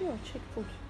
Yok çek full.